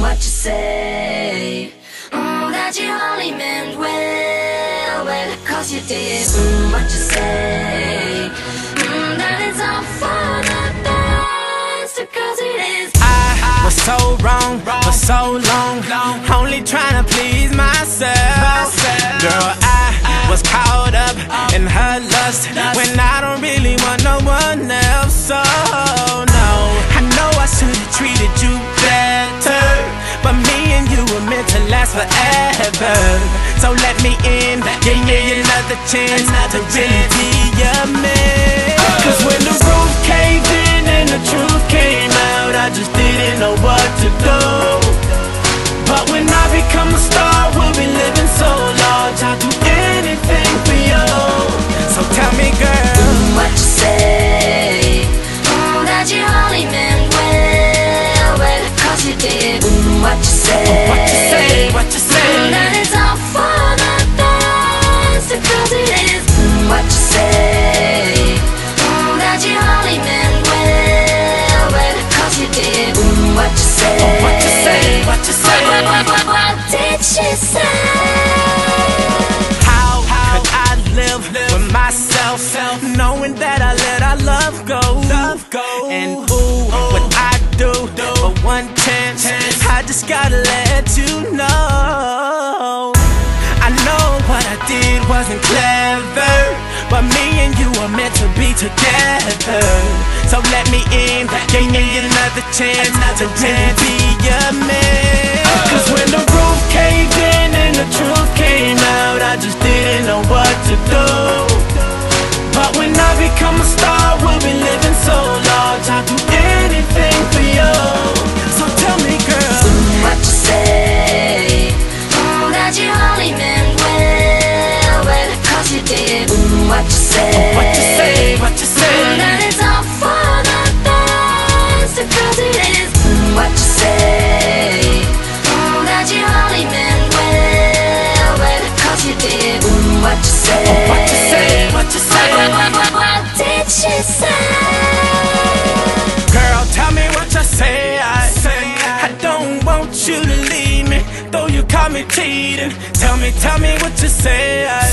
what you say? Mm, that you only meant well, well, cause you did. Mm, what you say? Mm, that it's all for the best, cause it is. I was so wrong for so long, only trying to please myself. Girl, I was caught up in her lust when I don't really want no one else. So forever. So let me in, give me another chance to really be your man. Cause when the roof caved in and the truth came out, I just didn't know what to do. But when I become a star, we'll be living knowing that I let our love go? And ooh, what I do for one chance, I just gotta let you know. I know what I did wasn't clever, but me and you are meant to be together. So let me in, give me another chance to really be your man. Uh. Cause when the roof you to leave me, though you call me cheating. Tell me, tell me what you say. I,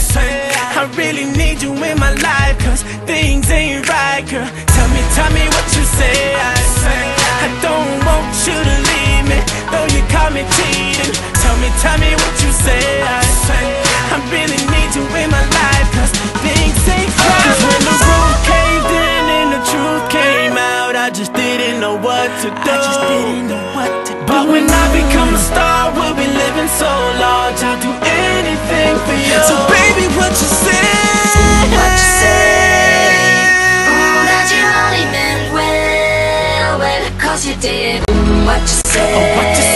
I really need you in my life, cause things ain't right, girl. Tell me, tell me what you say. I, I don't want you to leave me, though you call me cheating. Tell me, tell me what you say. I, I really need you in my life, cause things ain't right. Cause when the roof caved in and the truth came out, I just didn't know what to do. I just didn't know what to do. But when I become a star, we'll be living so large. I'll do anything for you. So baby, what you say? What you say? Mm, that you only meant well, well, cause you did. What you say? What you